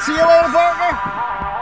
See you later, partner.